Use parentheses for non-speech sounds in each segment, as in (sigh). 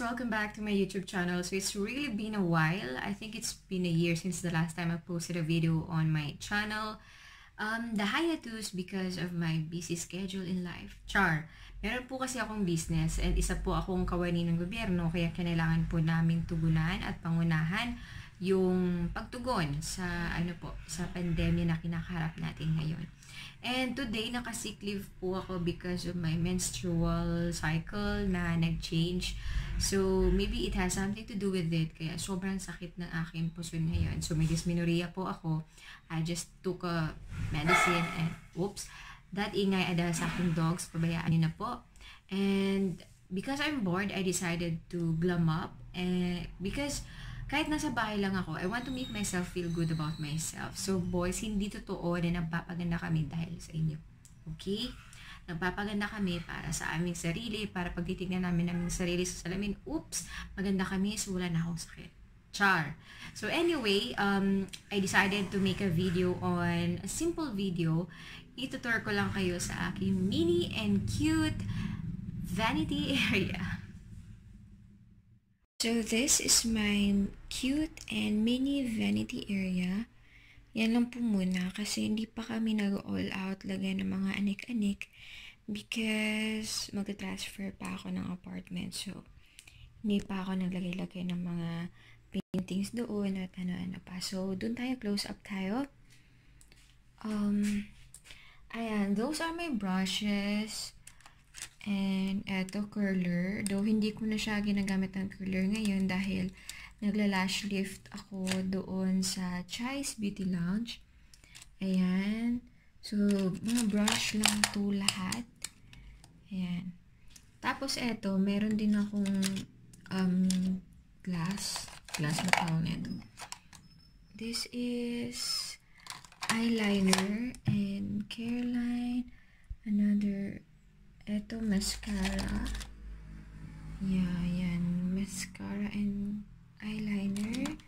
welcome back to my YouTube channel. So it's really been a while. I think it's been a year since the last time I posted a video on my channel. Um, the hiatus because of my busy schedule in life. Char, meron po kasi akong business and isa po akong kawani ng gobyerno kaya kailangan po namin tugunan at pangunahan yung pagtugon sa ano po sa pandemya na kinakaharap natin ngayon. And today, nakasick leave po ako because of my menstrual cycle na nag-change. So, maybe it has something to do with it. Kaya sobrang sakit ng aking puso ngayon. So, may dysmenorrhea po ako. I just took a medicine and, whoops, that ingay dahil sa aking dogs. Pabayaan niyo na po. And because I'm bored, I decided to glam up. And because kahit nasa bahay lang ako, I want to make myself feel good about myself. So boys, hindi totoo na nagpapaganda kami dahil sa inyo. Okay? Nagpapaganda kami para sa aming sarili, para pag titignan namin namin sarili sa salamin, oops, maganda kami, so wala na akong sakit. Char. So anyway, um, I decided to make a video on, a simple video. Itutur ko lang kayo sa aking mini and cute vanity (laughs) area. So this is my cute and mini vanity area. Yan lang po muna kasi hindi pa kami nag-all out lagay ng mga anik-anik because mag-transfer pa ako ng apartment. So, hindi pa ako naglagay-lagay ng mga paintings doon at ano-ano pa. So, doon tayo close up tayo. Um, ayan, those are my brushes. And eto curler. Though hindi ko na siya ginagamit ng curler ngayon dahil nagla-lash lift ako doon sa Chai's Beauty Lounge. Ayan. So, mga brush lang to lahat. Ayan. Tapos eto, meron din akong um, glass. Glass na tawag nito. This is eyeliner and Careline. Another ito, mascara. Yeah, yan. Mascara and eyeliner.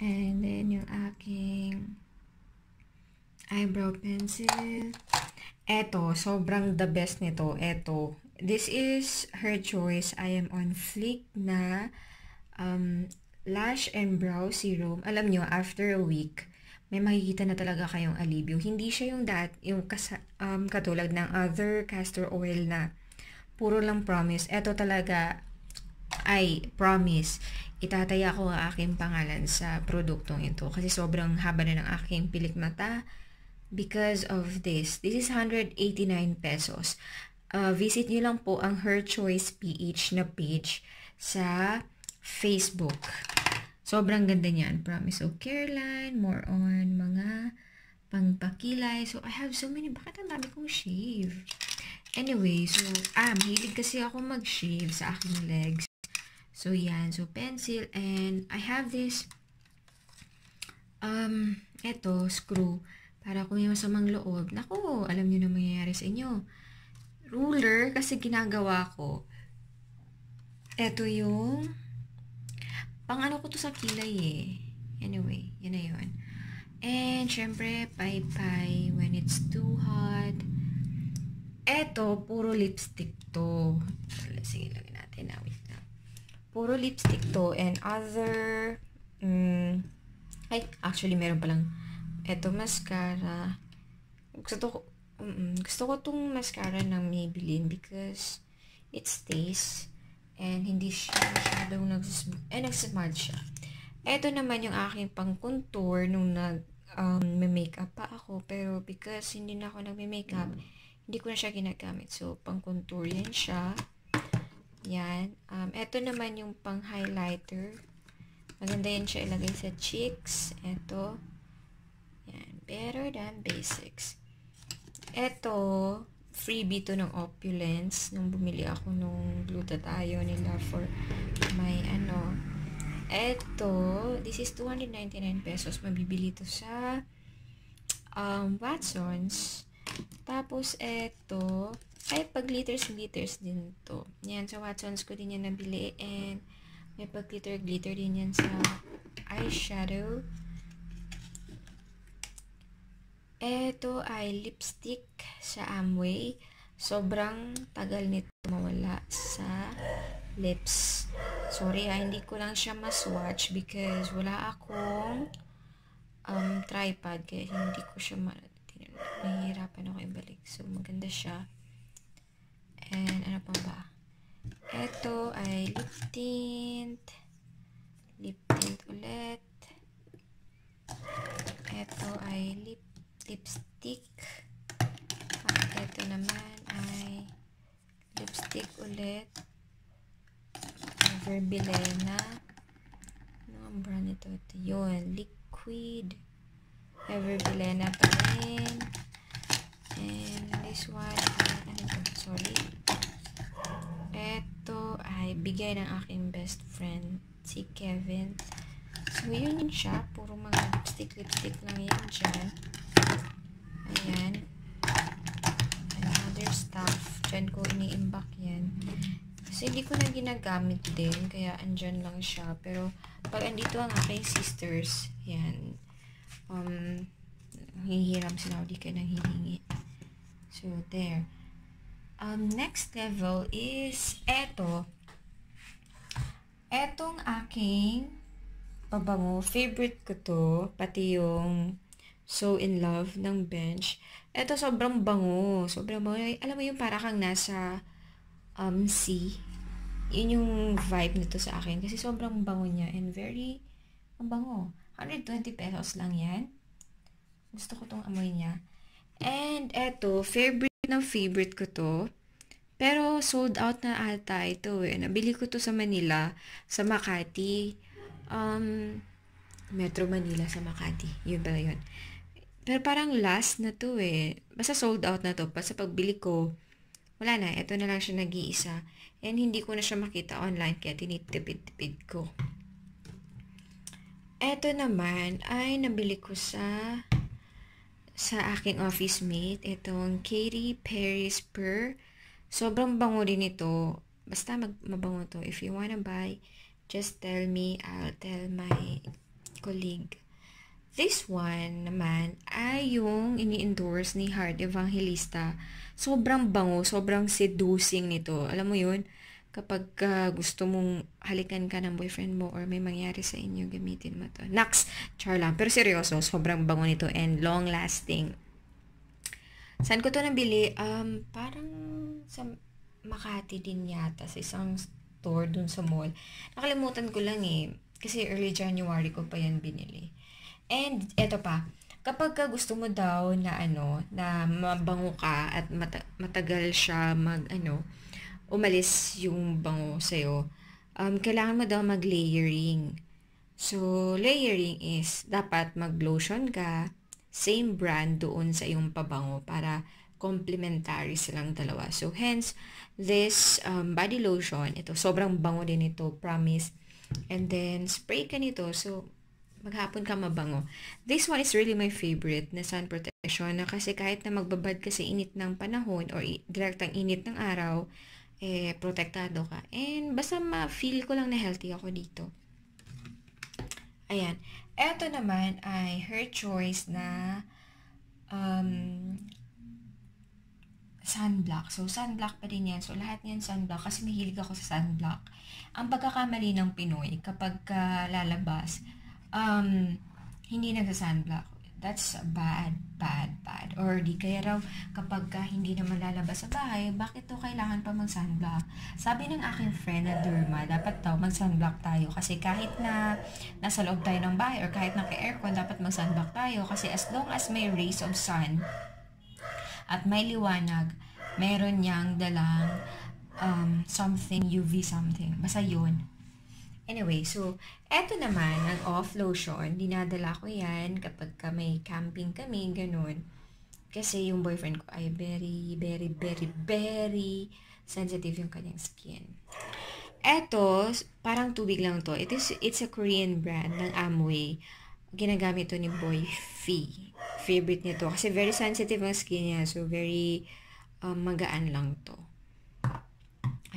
And then, yung aking eyebrow pencil. Ito, sobrang the best nito. Ito. This is her choice. I am on Flick na um, lash and brow serum. Alam nyo, after a week, may makikita na talaga kayong alibyo. Hindi siya yung dat, yung kas, um, katulad ng other castor oil na puro lang promise. Ito talaga ay promise. Itataya ko ang aking pangalan sa produktong ito kasi sobrang haba na ng aking pilik mata because of this. This is 189 pesos. Uh, visit nyo lang po ang Her Choice PH na page sa Facebook. Sobrang ganda niyan. Promise of Careline, more on mga pangpakilay. So, I have so many. Bakit ang dami kong shave? Anyway, so, ah, mahilig kasi ako mag-shave sa aking legs. So, yan. So, pencil. And I have this, um, eto, screw. Para kung may masamang loob. Naku, alam niyo na mangyayari sa inyo. Ruler, kasi ginagawa ko. Eto yung Pang ano ko to sa kilay eh. Anyway, yun na yun. And, syempre, pay-pay when it's too hot. Eto, puro lipstick to. Sige, lagyan natin na. Wait na. Puro lipstick to and other... Mm, ay, actually, meron palang eto, mascara. Gusto ko, um, gusto ko tong mascara ng Maybelline because it stays And hindi siya masyadong nagsismooth. Eh, nagsismart siya. Ito naman yung aking pang-contour nung nag um, makeup pa ako. Pero because hindi na ako nagme-makeup, hindi ko na siya ginagamit. So, pang-contour yan siya. Yan. Um, ito naman yung pang-highlighter. Maganda yan siya ilagay sa cheeks. Ito. Yan. Better than basics. Ito, freebie to ng opulence nung bumili ako nung glutathione nila for my ano eto this is 299 pesos. Mabibili to sa um, Watsons. Tapos eto ay pag glitters glitters din to. Yan sa Watsons ko din yan nabili. And may pag glitter glitter din yan sa eyeshadow ito ay lipstick sa Amway. Sobrang tagal nito mawala sa lips. Sorry ah, hindi ko lang siya ma-swatch because wala akong um, tripod kaya hindi ko siya ma nahihirapan ako ibalik. So, maganda siya. And, ano pa ba? Ito ay lip tint. Lip tint ulit. Ito ay lip lipstick. At ito naman ay lipstick ulit. Verbilena. Ano ang brand ito? Ito yun. Liquid. Verbilena pa rin. And this one, ano ito? Sorry. Ito ay bigay ng aking best friend, si Kevin. So, yun yun siya. Puro mga lipstick-lipstick lang yan dyan. Ayan. And other stuff. Dyan ko ini-imbak yan. Kasi hindi ko na ginagamit din. Kaya andyan lang siya. Pero, pag andito ang aking sisters, yan. Um, hihiram sila. Hindi ka nang hihingi. So, there. Um, next level is eto. Etong aking pabango. Favorite ko to. Pati yung So in Love ng Bench. Eto sobrang bango. Sobrang bango. Alam mo yung para kang nasa um, sea. Yun yung vibe nito sa akin. Kasi sobrang bango niya. And very, ang bango. 120 pesos lang yan. Gusto ko tong amoy niya. And eto, favorite ng favorite ko to. Pero sold out na ata ito eh. Nabili ko to sa Manila, sa Makati. Um, Metro Manila sa Makati. Yun pala yun. Pero parang last na to eh. Basta sold out na to. Basta pagbili ko, wala na. Ito na lang siya nag-iisa. And hindi ko na siya makita online kaya tinitipid-tipid ko. Ito naman ay nabili ko sa sa aking office mate. Itong Katy Perry Spur. Sobrang bango din ito. Basta mag mabango to. If you wanna buy, just tell me. I'll tell my colleague. This one naman ay yung ini-endorse ni Heart Evangelista. Sobrang bango, sobrang seducing nito. Alam mo yun? Kapag uh, gusto mong halikan ka ng boyfriend mo or may mangyari sa inyo, gamitin mo to. Nax, char lang. Pero seryoso, sobrang bango nito and long lasting. Saan ko to nabili? Um, parang sa Makati din yata, sa isang store dun sa mall. Nakalimutan ko lang eh. Kasi early January ko pa yan binili. And eto pa, kapag ka gusto mo daw na ano, na mabango ka at mata- matagal siya mag ano, umalis yung bango sa'yo, um, kailangan mo daw mag-layering. So, layering is, dapat mag-lotion ka, same brand doon sa iyong pabango para complementary silang dalawa. So, hence, this um, body lotion, ito, sobrang bango din ito, promise. And then, spray ka nito. So, maghapon ka mabango. This one is really my favorite na sun protection na kasi kahit na magbabad ka sa init ng panahon or direktang init ng araw, eh, protektado ka. And basta ma-feel ko lang na healthy ako dito. Ayan. Ito naman ay her choice na um, sunblock. So, sunblock pa din yan. So, lahat niyan sunblock kasi mahilig ako sa sunblock. Ang pagkakamali ng Pinoy kapag uh, lalabas, um, hindi nagsa-sunblock that's bad, bad, bad. Or di kaya raw kapag ka hindi naman lalabas sa bahay, bakit to kailangan pa mag-sunblock? Sabi ng aking friend na Derma, dapat daw mag-sunblock tayo kasi kahit na nasa loob tayo ng bahay or kahit naka-aircon, dapat mag-sunblock tayo kasi as long as may rays of sun at may liwanag, meron niyang dalang um, something, UV something. Basta yun. Anyway, so, eto naman, ang off lotion. Dinadala ko yan kapag ka may camping kami, ganun. Kasi yung boyfriend ko ay very, very, very, very sensitive yung kanyang skin. Eto, parang tubig lang to. It is, it's a Korean brand ng Amway. Ginagamit to ni Boy Fee. Favorite nito. Kasi very sensitive ang skin niya. So, very um, magaan lang to.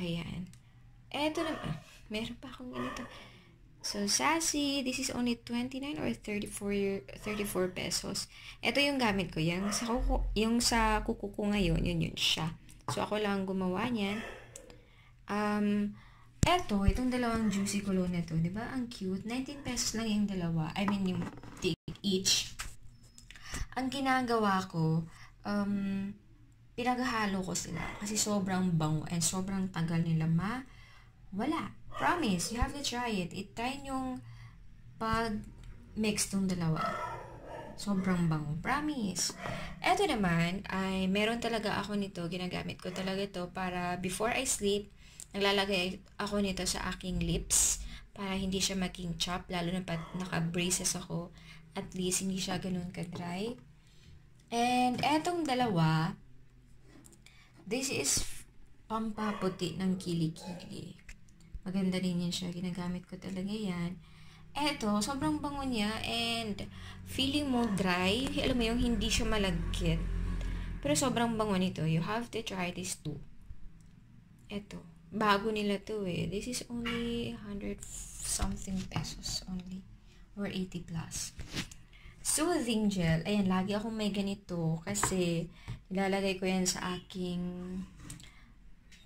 Ayan. Eto naman meron pa akong ganito. So, Sassy, this is only 29 or 34 34 pesos. Ito yung gamit ko. Yung sa kuko, yung sa kuko ko ngayon, yun yun siya. So, ako lang gumawa niyan. Um, Eto, itong dalawang juicy cologne na to, di ba? Ang cute. 19 pesos lang yung dalawa. I mean, yung each. Ang ginagawa ko, um, pinaghalo ko sila. Kasi sobrang bango and sobrang tagal nila ma wala. Promise, you have to try it. I-try yung pag mix tong dalawa. Sobrang bango. Promise. Eto naman, ay meron talaga ako nito. Ginagamit ko talaga ito para before I sleep, Naglalagay ako nito sa aking lips para hindi siya maging chop, lalo na pat naka-braces ako. At least, hindi siya ganun ka-dry. And, etong dalawa, this is pampaputi ng kilikili. Maganda rin yan siya. Ginagamit ko talaga yan. Eto, sobrang bango niya and feeling mo dry. Alam mo yung hindi siya malagkit. Pero sobrang bango nito. You have to try this too. Eto bago nila to eh. This is only 100 something pesos only. Or 80 plus. Soothing gel. Ayan, lagi akong may ganito kasi nilalagay ko yan sa aking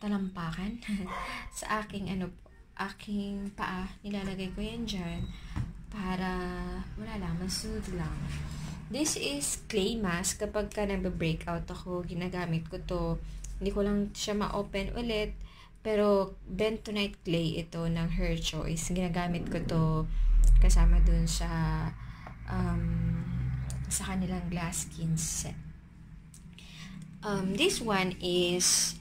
talampakan. (laughs) sa aking ano aking paa. Nilalagay ko yan dyan para wala lang, masoothe lang. This is clay mask. Kapag ka nagbe-breakout ako, ginagamit ko to. Hindi ko lang siya ma-open ulit pero bentonite clay ito ng Her Choice. Ginagamit ko to kasama dun sa um, sa kanilang glass skin set. Um, this one is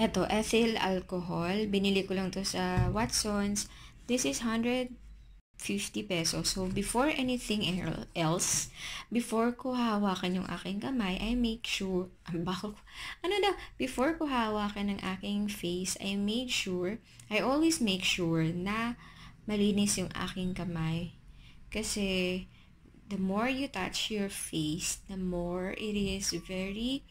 eto, ethyl alcohol. Binili ko lang to sa Watsons. This is 100 50 pesos. So, before anything else, before ko hawakan yung aking kamay, I make sure, (laughs) ano daw, before ko hawakan ng aking face, I made sure, I always make sure na malinis yung aking kamay. Kasi, the more you touch your face, the more it is very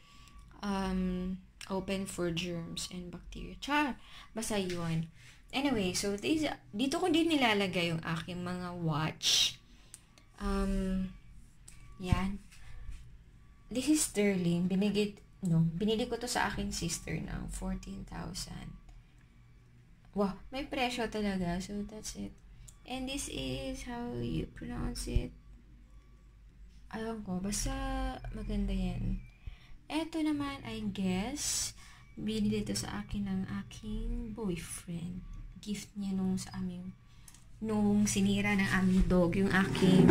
um, open for germs and bacteria. Char! Basta yun. Anyway, so this, dito ko din nilalagay yung aking mga watch. Um, yan. This is sterling. Binigit, no, binili ko to sa aking sister ng 14,000. Wow, may presyo talaga. So, that's it. And this is how you pronounce it. Alam ko, basta maganda yan. Eto naman, I guess, binili to sa akin ng aking boyfriend. Gift niya nung sa aming nung sinira ng aming dog yung aking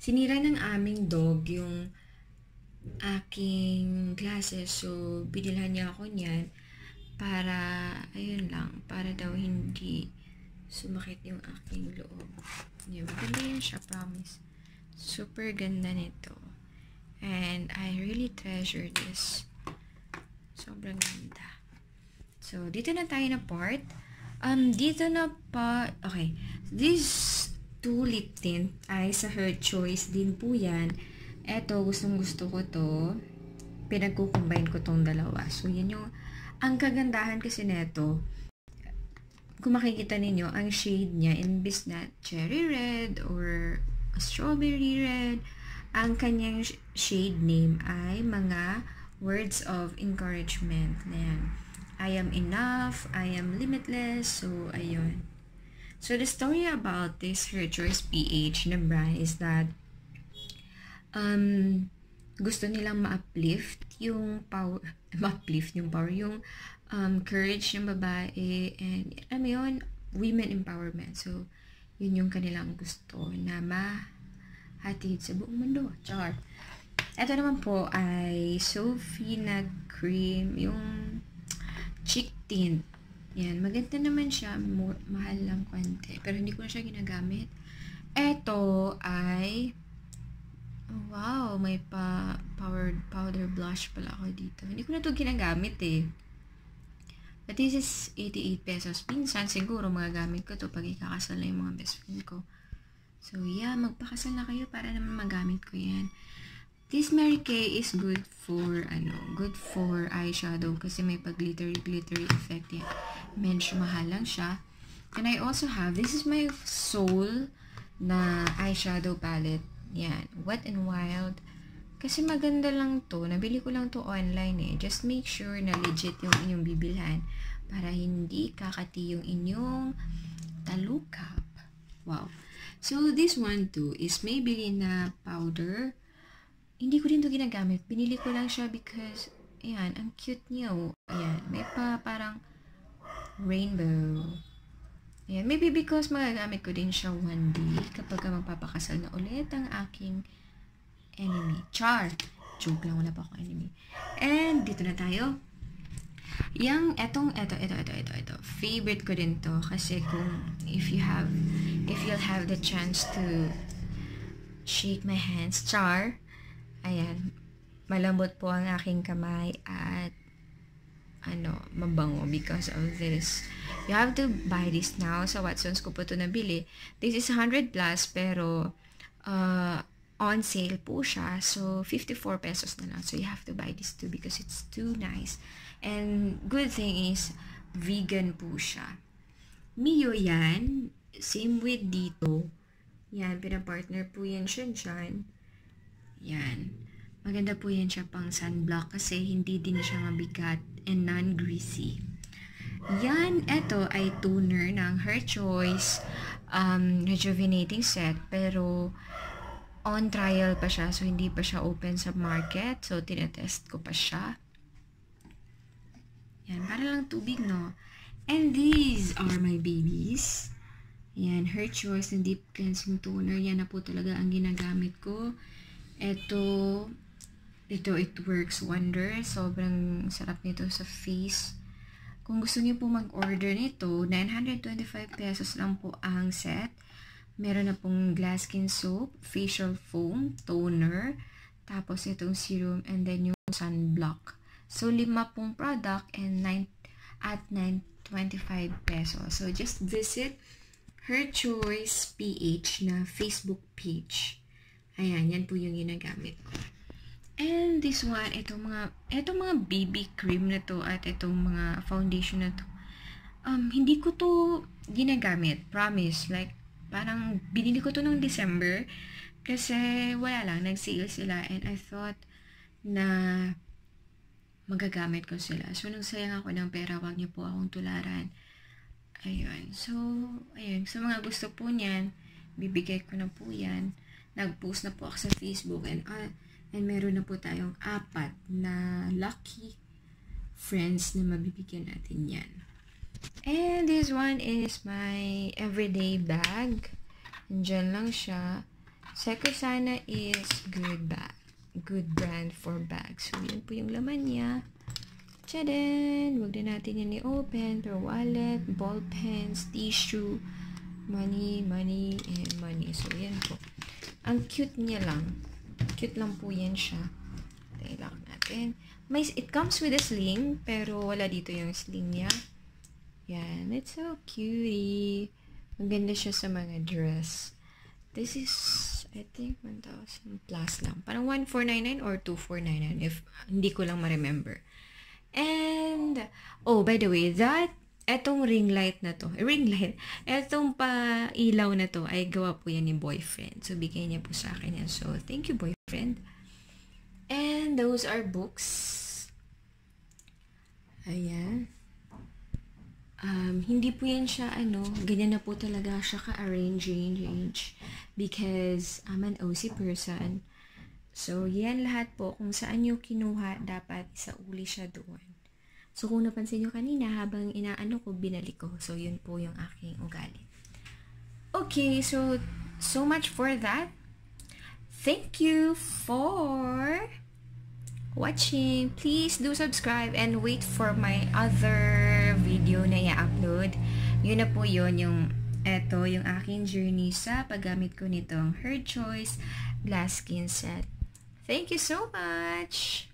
sinira ng aming dog yung aking glasses. So binilhan niya ako niyan para ayun lang para daw hindi sumakit yung aking loob. Yun, maganda yun siya promise. Super ganda nito and I really treasure this sobrang ganda So, dito na tayo na part. Um, dito na pa, okay. This two lip tint ay sa Her Choice din po yan. Eto, gustong gusto ko to. Pinagkukombine ko tong dalawa. So, yan yung, ang kagandahan kasi neto, kung makikita ninyo, ang shade niya, imbis na cherry red or strawberry red, ang kanyang shade name ay mga words of encouragement. Ayan. I am enough, I am limitless, so ayun. So the story about this Choice PH na brand is that um, gusto nilang ma-uplift yung power, (laughs) ma-uplift yung power, yung um, courage ng babae, and alam mo yun, women empowerment. So, yun yung kanilang gusto na mahatid sa buong mundo. Char. Ito naman po ay Sophie na cream, yung cheek tint. Yan, maganda naman siya. Mahal lang konti. Pero hindi ko na siya ginagamit. Ito ay oh, wow, may pa powered powder blush pala ako dito. Hindi ko na to ginagamit eh. But this is 88 pesos. Pinsan siguro magagamit ko to pag ikakasal na yung mga best friend ko. So yeah, magpakasal na kayo para naman magamit ko yan. This Mary Kay is good for, ano, good for eyeshadow kasi may pag-glittery-glittery effect yan. Medyo mahal lang siya. And I also have, this is my Soul na eyeshadow palette. Yan, Wet and Wild. Kasi maganda lang to. Nabili ko lang to online eh. Just make sure na legit yung inyong bibilhan para hindi kakati yung inyong talukap. Wow. So, this one too is Maybelline na powder. Hindi ko din to ginagamit. Binili ko lang siya because, ayan, ang cute niya. Oh. Ayan, may pa parang rainbow. Ayan, maybe because magagamit ko din siya one day kapag magpapakasal na ulit ang aking enemy. Char! Joke lang, wala pa akong enemy. And, dito na tayo. Yang, etong, eto, eto, eto, eto, eto. Favorite ko din to. Kasi kung, if you have, if you'll have the chance to shake my hands, char, ayan, malambot po ang aking kamay at ano, mabango because of this. You have to buy this now. Sa Watson's ko po ito nabili. This is 100 plus pero uh, on sale po siya. So, 54 pesos na lang. So, you have to buy this too because it's too nice. And good thing is, vegan po siya. Mio yan. Same with dito. Yan, pinapartner po yan siya dyan. Yan. Maganda po yan siya pang sunblock kasi hindi din siya mabigat and non-greasy. Yan, ito ay toner ng Her Choice um, Rejuvenating Set. Pero, on trial pa siya. So, hindi pa siya open sa market. So, tinetest ko pa siya. Para lang tubig, no? And these are my babies. Yan, Her Choice na Deep Cleansing Toner. Yan na po talaga ang ginagamit ko. Ito, ito, it works wonder. Sobrang sarap nito sa face. Kung gusto niyo po mag-order nito, 925 pesos lang po ang set. Meron na pong glass skin soap, facial foam, toner, tapos itong serum, and then yung sunblock. So, lima pong product and 9 at 925 pesos. So, just visit Her Choice PH na Facebook page. Ayan, yan po yung ginagamit ko. And this one, itong mga, itong mga BB cream na to at itong mga foundation na to, um, hindi ko to ginagamit. Promise. Like, parang binili ko to nung December kasi wala lang, nag-sale sila and I thought na magagamit ko sila. So, nung sayang ako ng pera, wag niyo po akong tularan. Ayun. So, ayun. Sa mga gusto po niyan, bibigay ko na po yan. Nag-post na po ako sa Facebook and uh, And meron na po tayong apat na lucky friends na mabibigyan natin yan. And this one is my everyday bag. Andyan lang siya. Secosana is good bag. Good brand for bags. So, yun po yung laman niya. Tchadan! Huwag din natin yan i-open. Pero wallet, ball pens, tissue, money, money, and money. So, yan po. Ang cute niya lang. Cute lang po yan siya. Lang natin. May, it comes with a sling, pero wala dito yung sling niya. Yan. It's so cutie. Maganda siya sa mga dress. This is, I think, 1,000 plus lang. Parang 1,499 or 2,499 if hindi ko lang ma-remember. And, oh, by the way, that etong ring light na to, ring light, etong pa ilaw na to ay gawa po yan ni boyfriend. So, bigay niya po sa akin yan. So, thank you boyfriend. And those are books. Ayan. Um, hindi po yan siya, ano, ganyan na po talaga siya ka-arrange, arrange, because I'm an OC person. So, yan lahat po. Kung saan nyo kinuha, dapat isa uli siya doon. So, kung napansin nyo kanina, habang inaano ko, binalik ko. So, yun po yung aking ugali. Okay, so, so much for that. Thank you for watching. Please do subscribe and wait for my other video na i-upload. Yun na po yun, yung eto, yung aking journey sa paggamit ko nitong Her Choice Glass Skin Set. Thank you so much!